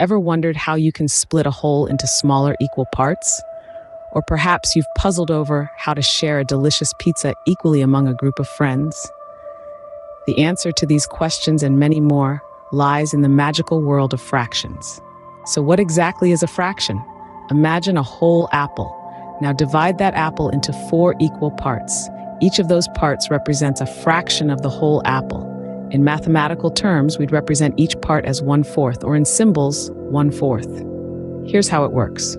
Ever wondered how you can split a whole into smaller equal parts? Or perhaps you've puzzled over how to share a delicious pizza equally among a group of friends? The answer to these questions and many more lies in the magical world of fractions. So, what exactly is a fraction? Imagine a whole apple. Now, divide that apple into four equal parts. Each of those parts represents a fraction of the whole apple. In mathematical terms, we'd represent each part as one fourth, or in symbols, one fourth. Here's how it works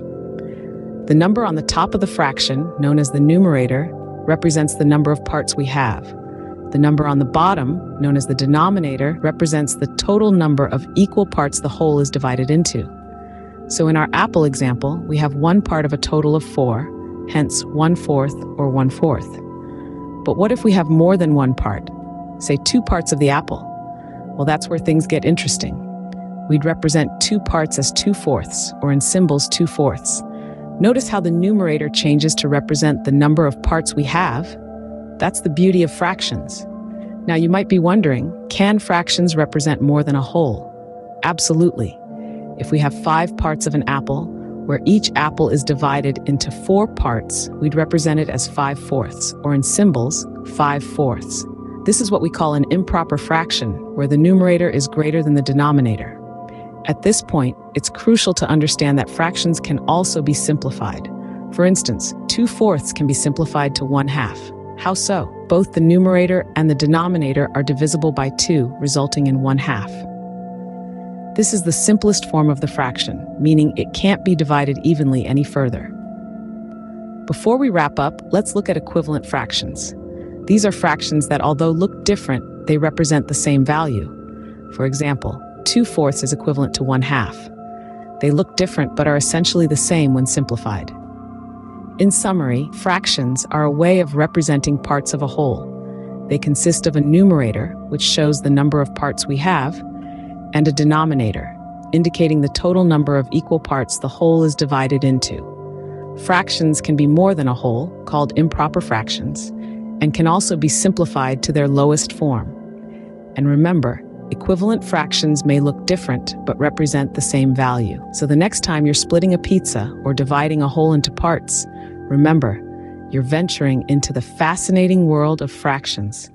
the number on the top of the fraction, known as the numerator, represents the number of parts we have. The number on the bottom, known as the denominator, represents the total number of equal parts the whole is divided into. So in our apple example, we have one part of a total of four, hence one fourth or one fourth. But what if we have more than one part? Say two parts of the apple. Well, that's where things get interesting. We'd represent two parts as two fourths, or in symbols, two fourths. Notice how the numerator changes to represent the number of parts we have. That's the beauty of fractions. Now, you might be wondering can fractions represent more than a whole? Absolutely. If we have five parts of an apple, where each apple is divided into four parts, we'd represent it as five fourths, or in symbols, five fourths. This is what we call an improper fraction, where the numerator is greater than the denominator. At this point, it's crucial to understand that fractions can also be simplified. For instance, 2 fourths can be simplified to 1 half. How so? Both the numerator and the denominator are divisible by 2, resulting in 1 half. This is the simplest form of the fraction, meaning it can't be divided evenly any further. Before we wrap up, let's look at equivalent fractions. These are fractions that, although look different, they represent the same value. For example, 2 fourths is equivalent to 1 half. They look different but are essentially the same when simplified. In summary, fractions are a way of representing parts of a whole. They consist of a numerator, which shows the number of parts we have, and a denominator, indicating the total number of equal parts the whole is divided into. Fractions can be more than a whole, called improper fractions, and can also be simplified to their lowest form. And remember, equivalent fractions may look different but represent the same value. So the next time you're splitting a pizza or dividing a whole into parts, remember, you're venturing into the fascinating world of fractions.